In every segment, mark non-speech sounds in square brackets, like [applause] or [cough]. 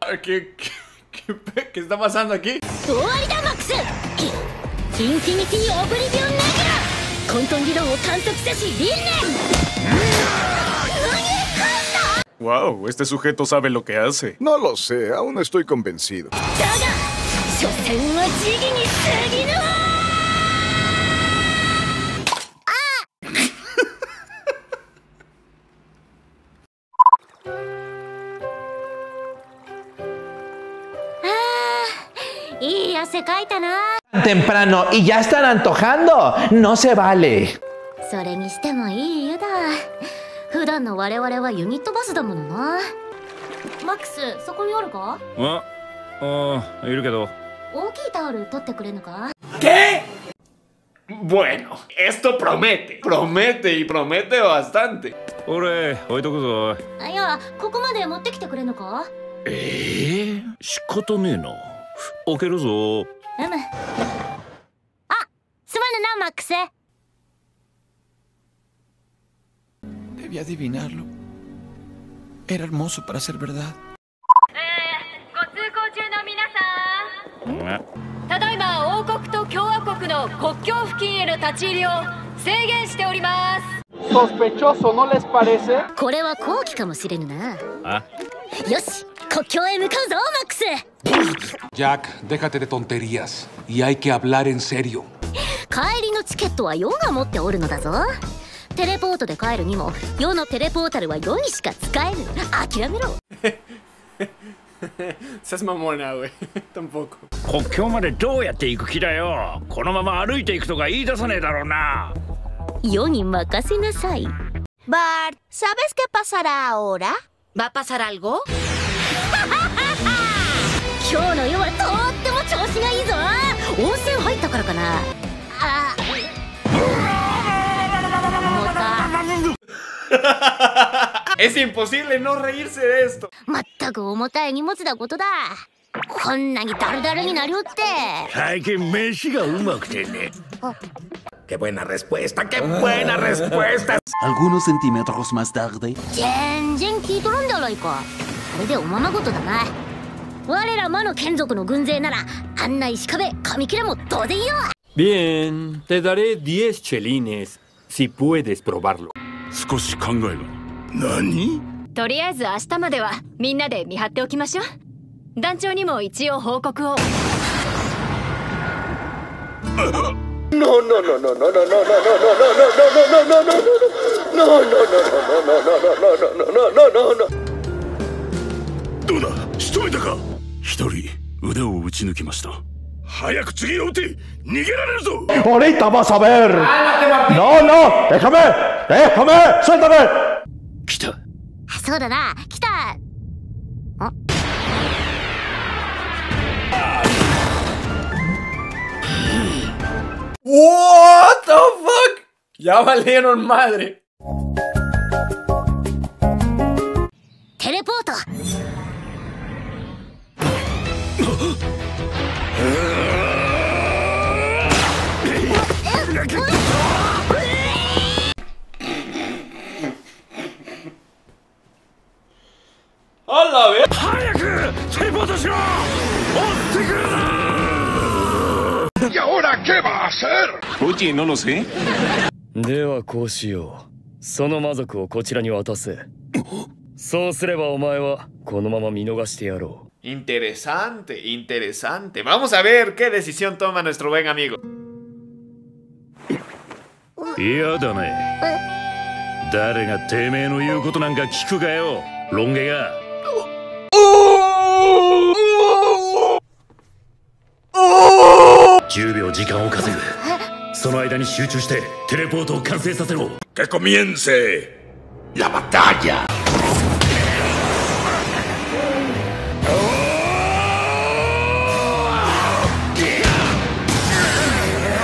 Ah, ¿Qué, qué, qué, está pasando aquí? Wow, este sujeto sabe lo que hace. No lo sé, aún estoy convencido. Temprano y ya están antojando. No se vale. ¿Qué? Bueno, esto promete, promete y promete bastante. ¿Eh? 置けるぞ。うむあすまぬなマックス。Debí adivinarlo. Era hermoso para ser verdad. 王国と共和国の国境付近への立ち入りを制限しております。Sospechoso, ¿no les parece? これは好機かもしれぬな。あ。よし国境へ向かうぞマックス Jack, déjate de tonterías. Y hay que hablar en serio. 帰りのチケットはヨが持っておるのだぞテレポートで帰るにもヨのテレポータルはヨにしか使えぬ諦めろ Seas mamona, güey. Tampoco. 国境までどうやって行く気だよこのまま歩いていくとか言い出さねえだろうな世に任せなさい Bart, ¿sabes qué pasará ahora? ¿Va a pasar algo? はとっても調子がいいぞ。温泉入ったからかな。あ。重た。[laughs] Es imposible no reírse de esto. まったく重たい荷物だことだ。こんなにダルダルになりおって。最近飯がうまくてね。Qué buena respuesta, qué buena respuesta. Algunos centímetros más tarde. 全然聞いとらんではないか。あれでおままごとだな我ら魔の眷属の軍勢ならあんな石壁紙切れも当然よ Bien, te daré 10 chelines si puedes とりあえず明日までは、みんなで見張っておきましょう。団長にも一応報告を。[laughs] [laughs] 人腕を打ち抜きました。早く次を打逃げられるぞ！おれたまさべるなあなあデカめ!デカめそれだめ来た。あそうだな。来た。あ What the fuck? Ya valieron. Oye, no lo sé. ではこうしよう。その魔族をこちらに渡せ。そうすればお前はこのまま見逃してやろ Interesante, interesante. Vamos a ver qué decisión toma nuestro buen amigo. 嫌だね誰がてめえの言うことなんか聞くかよロン毛が10秒時間を稼ぐ その間に集中してテレポートを完成させろ Que comience la batalla.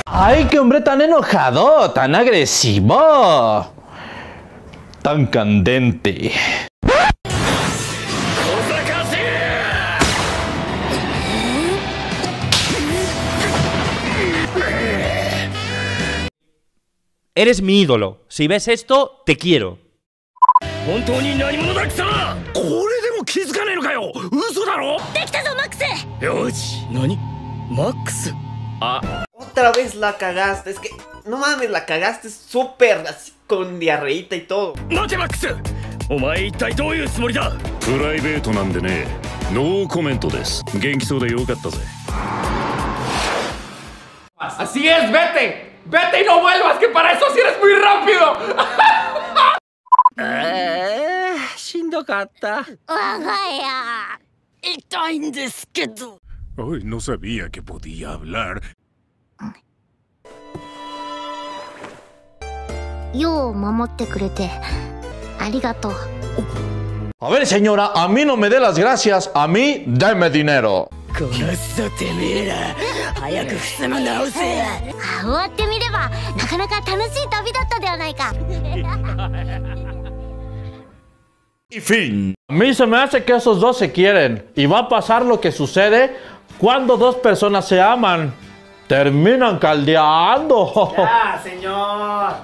Ay, qué hombre tan enojado, tan agresivo. Tan candente. Eres mi ídolo. Si ves esto, te quiero. Ah. Otra vez la cagaste, es que no mames, la cagaste súper así con diarreíta y todo. ¡Mate, Max! Así es, vete. Vete y no vuelvas, que para eso sí eres muy rápido. eh, Shindokata. Ay, no sabía que podía hablar. Yo, mamote kurete. Arigato. A ver, señora, a mí no me dé las gracias, a mí dame dinero. このぞてめえら早くふさま直せあ終わってみればなかなか楽しい旅だったではないか Y fin. A mí se me hace que esos dos se quieren y va a pasar lo que sucede cuando dos personas se aman. Terminan caldeando. Ya, señor.